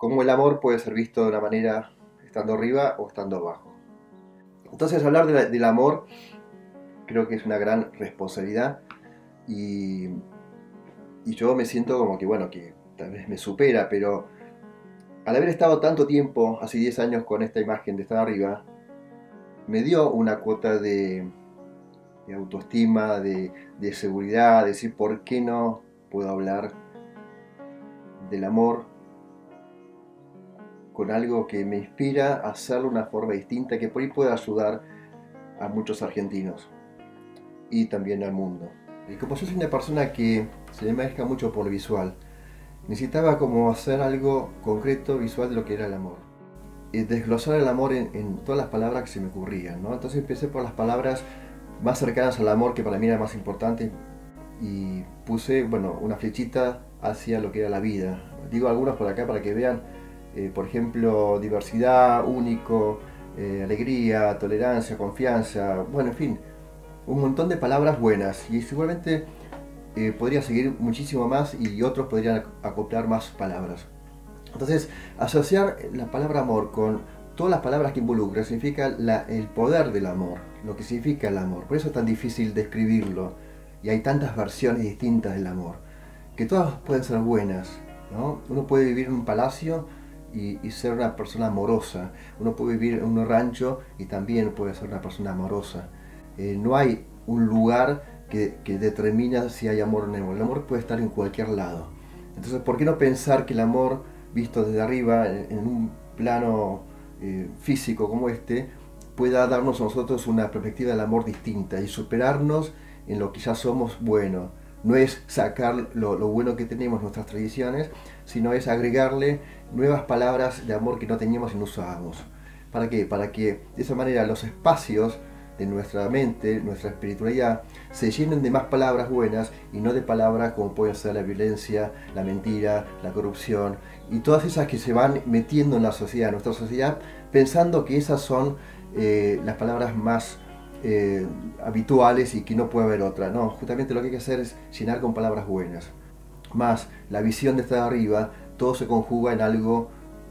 cómo el amor puede ser visto de una manera estando arriba o estando abajo. Entonces hablar del amor creo que es una gran responsabilidad y, yo me siento como que, bueno, que tal vez me supera, pero al haber estado tanto tiempo, hace 10 años con esta imagen de estar arriba, me dio una cuota de, autoestima, de, de, seguridad, de decir por qué no puedo hablar del amor con algo que me inspira a hacerlo de una forma distinta, que por ahí pueda ayudar a muchos argentinos y también al mundo. Y como yo soy una persona que se le maneja mucho por visual, necesitaba como hacer algo concreto, visual de lo que era el amor. Y desglosar el amor en, todas las palabras que se me ocurrían, ¿no? Entonces empecé por las palabras más cercanas al amor, que para mí era más importante, y puse, bueno, una flechita hacia lo que era la vida. Digo algunos por acá para que vean, eh, por ejemplo, diversidad, único, eh, alegría, tolerancia, confianza, bueno, en fin, un montón de palabras buenas y seguramente eh, podría seguir muchísimo más y otros podrían acoplar más palabras. Entonces, asociar la palabra amor con todas las palabras que involucra significa el poder del amor, lo que significa el amor. Por eso es tan difícil describirlo y hay tantas versiones distintas del amor, que todas pueden ser buenas. ¿no? Uno puede vivir en un palacio y, ser una persona amorosa, uno puede vivir en un rancho y también puede ser una persona amorosa. Eh, no hay un lugar que, determina si hay amor o no. El amor puede estar en cualquier lado. Entonces, ¿por qué no pensar que el amor visto desde arriba, en, un plano eh, físico como este, pueda darnos a nosotros una perspectiva del amor distinta y superarnos en lo que ya somos buenos? No es sacar lo, bueno que tenemos, nuestras tradiciones, sino es agregarle nuevas palabras de amor que no teníamos y no usábamos. ¿Para qué? Para que de esa manera los espacios de nuestra mente, nuestra espiritualidad, se llenen de más palabras buenas y no de palabras como puede ser la violencia, la mentira, la corrupción y todas esas que se van metiendo en la sociedad, en nuestra sociedad, pensando que esas son eh, las palabras más eh, habituales y que no puede haber otra. No, justamente lo que hay que hacer es llenar con palabras buenas. Más la visión de estar arriba, todo se conjuga en algo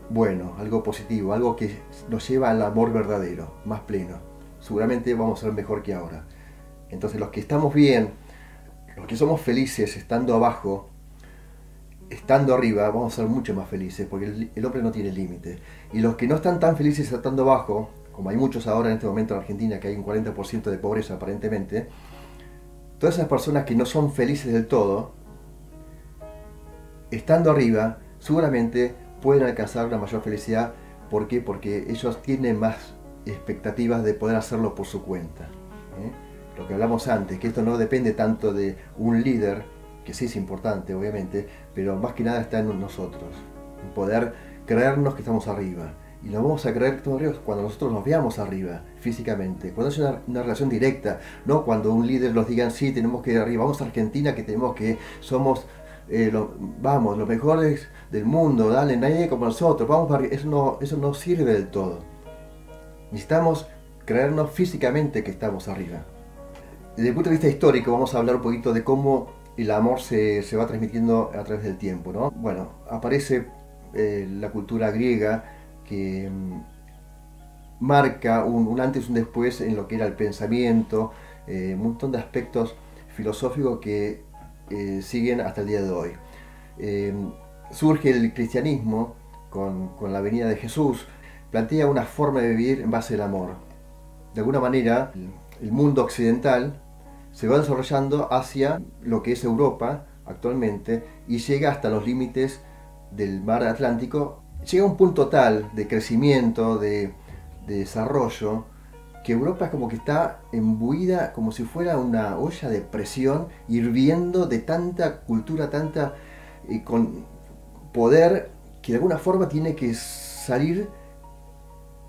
bueno, algo positivo, algo que nos lleva al amor verdadero, más pleno seguramente vamos a ser mejor que ahora. Entonces los que estamos bien, los que somos felices estando abajo, estando arriba, vamos a ser mucho más felices, porque el, hombre no tiene límite. Y los que no están tan felices estando abajo, como hay muchos ahora en este momento en Argentina, que hay un 40% de pobreza aparentemente, todas esas personas que no son felices del todo, estando arriba, seguramente pueden alcanzar una mayor felicidad. ¿Por qué? Porque ellos tienen más expectativas de poder hacerlo por su cuenta. ¿eh? Lo que hablamos antes, que esto no depende tanto de un líder, que sí es importante obviamente, pero más que nada está en nosotros, poder creernos que estamos arriba. Y nos vamos a creer estamos arriba cuando nosotros nos veamos arriba, físicamente, cuando es una, relación directa, no cuando un líder nos diga, sí, tenemos que ir arriba, vamos a Argentina, que tenemos que, somos eh, vamos, los mejores del mundo, dale, nadie como nosotros, vamos eso no, eso no sirve del todo. Necesitamos creernos físicamente que estamos arriba. Desde el punto de vista histórico vamos a hablar un poquito de cómo el amor se, va transmitiendo a través del tiempo. ¿no? Bueno, aparece eh, la cultura griega que mm, marca un, antes y un después en lo que era el pensamiento, eh, un montón de aspectos filosóficos que eh, siguen hasta el día de hoy. surge el cristianismo con, con la venida de Jesús, plantea una forma de vivir en base al amor. De alguna manera, el mundo occidental se va desarrollando hacia lo que es Europa actualmente y llega hasta los límites del mar Atlántico. Llega a un punto tal de crecimiento, de, desarrollo, que Europa es como que está embuida como si fuera una olla de presión, hirviendo de tanta cultura, tanta eh, con poder que de alguna forma tiene que salir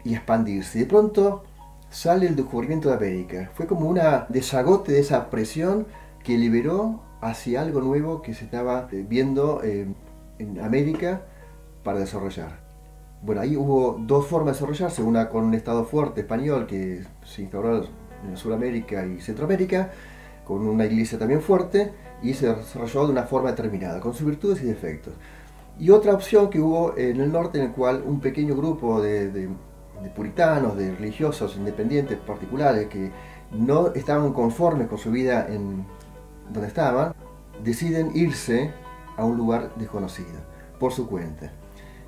y expandirse. De pronto sale el descubrimiento de América. Fue como una desagote de esa presión que liberó hacia algo nuevo que se estaba eh, viendo eh, en América para desarrollar. Bueno, ahí hubo dos formas de desarrollarse, una con un Estado fuerte español que se instauró en Sudamérica y Centroamérica, con una iglesia también fuerte, y se desarrolló de una forma determinada, con sus virtudes y defectos. Y otra opción que hubo en el norte en el cual un pequeño grupo de, puritanos, de religiosos independientes particulares que no estaban conformes con su vida en donde estaban, deciden irse a un lugar desconocido, por su cuenta.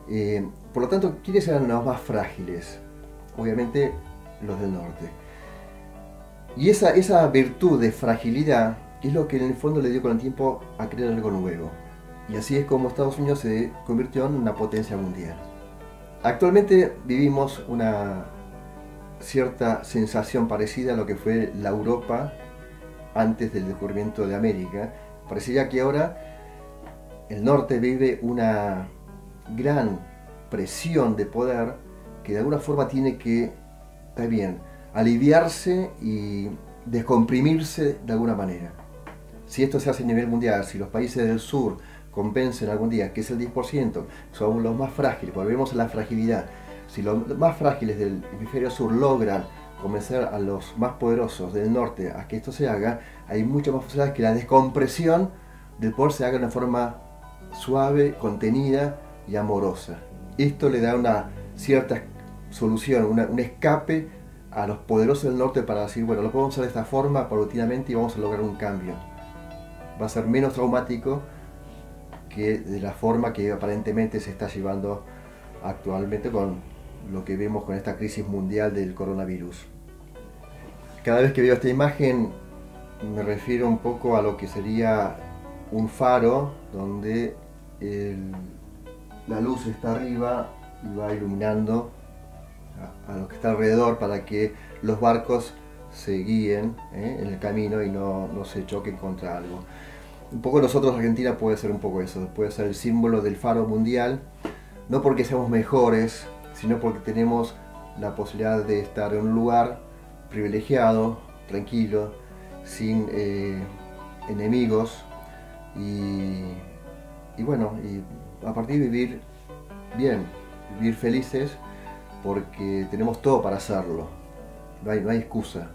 Eh, por lo tanto, ¿quiénes eran los más frágiles? Obviamente los del norte. Y esa, esa virtud de fragilidad es lo que en el fondo le dio con el tiempo a crear algo nuevo. Y así es como Estados Unidos se convirtió en una potencia mundial. Actualmente vivimos una cierta sensación parecida a lo que fue la Europa antes del descubrimiento de América. Parecería que ahora el norte vive una gran presión de poder que de alguna forma tiene que, está bien, aliviarse y descomprimirse de alguna manera. Si esto se hace a nivel mundial, si los países del sur compensen algún día, que es el 10%, son los más frágiles, volvemos a la fragilidad, si los más frágiles del hemisferio sur logran convencer a los más poderosos del norte a que esto se haga, hay muchas más posibilidades que la descompresión del poder se haga de una forma suave, contenida y amorosa. Esto le da una cierta solución, un escape a los poderosos del norte para decir, bueno, lo podemos hacer de esta forma, paulatinamente, y vamos a lograr un cambio. Va a ser menos traumático que de la forma que aparentemente se está llevando actualmente con lo que vemos con esta crisis mundial del coronavirus. Cada vez que veo esta imagen me refiero un poco a lo que sería un faro donde la luz está arriba y va iluminando a, lo que está alrededor para que los barcos se guíen ¿eh? en el camino y no, no, se choquen contra algo. Un poco nosotros Argentina puede ser un poco eso, puede ser el símbolo del faro mundial, no porque seamos mejores, sino porque tenemos la posibilidad de estar en un lugar privilegiado, tranquilo, sin eh, enemigos y, y bueno, y a partir de vivir bien, vivir felices porque tenemos todo para hacerlo, no hay, no hay excusa.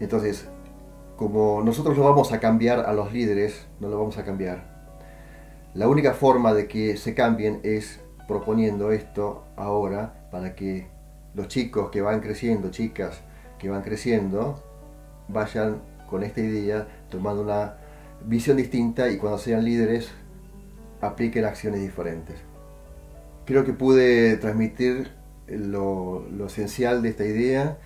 Entonces, como nosotros no vamos a cambiar a los líderes, no lo vamos a cambiar. La única forma de que se cambien es proponiendo esto ahora para que los chicos que van creciendo, chicas que van creciendo, vayan con esta idea tomando una visión distinta y cuando sean líderes apliquen acciones diferentes. Creo que pude transmitir lo, esencial de esta idea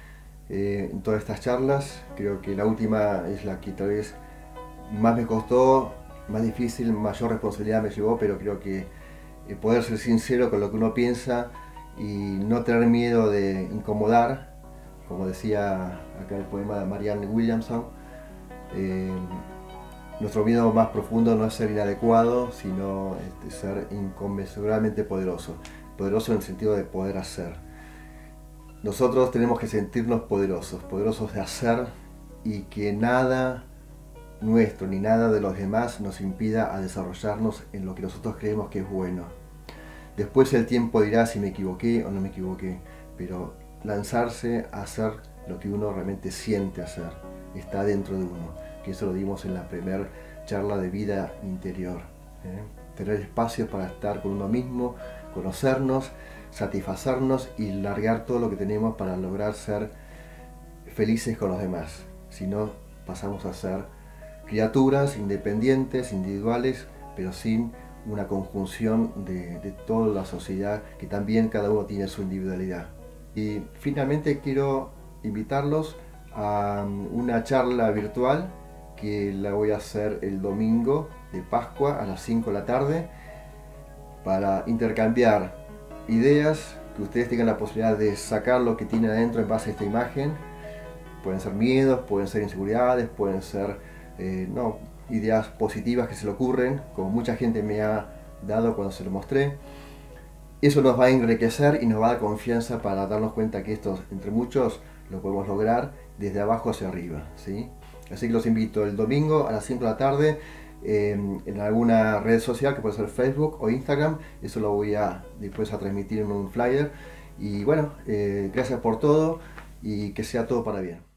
eh, en todas estas charlas. Creo que la última es la que tal vez más me costó, más difícil, mayor responsabilidad me llevó, pero creo que eh, poder ser sincero con lo que uno piensa y no tener miedo de incomodar, como decía acá el poema de Marianne Williamson, eh, nuestro miedo más profundo no es ser inadecuado, sino este, ser inconmensurablemente poderoso poderoso en el sentido de poder hacer. Nosotros tenemos que sentirnos poderosos, poderosos de hacer y que nada nuestro ni nada de los demás nos impida a desarrollarnos en lo que nosotros creemos que es bueno. Después el tiempo dirá si me equivoqué o no me equivoqué, pero lanzarse a hacer lo que uno realmente siente hacer está dentro de uno, que eso lo dimos en la primera charla de vida interior. ¿eh? Tener espacios para estar con uno mismo, conocernos, satisfacernos y largar todo lo que tenemos para lograr ser felices con los demás. Si no, pasamos a ser criaturas independientes, individuales, pero sin una conjunción de, de, toda la sociedad, que también cada uno tiene su individualidad. Y finalmente quiero invitarlos a una charla virtual que la voy a hacer el domingo de Pascua a las 5 de la tarde para intercambiar ideas, que ustedes tengan la posibilidad de sacar lo que tienen adentro en base a esta imagen. Pueden ser miedos, pueden ser inseguridades, pueden ser eh, no, ideas positivas que se le ocurren, como mucha gente me ha dado cuando se lo mostré. Eso nos va a enriquecer y nos va a dar confianza para darnos cuenta que esto, entre muchos, lo podemos lograr desde abajo hacia arriba. ¿sí? Así que los invito el domingo a las 5 de la tarde en alguna red social que puede ser Facebook o Instagram. Eso lo voy a después a transmitir en un flyer. Y bueno, eh, gracias por todo y que sea todo para bien.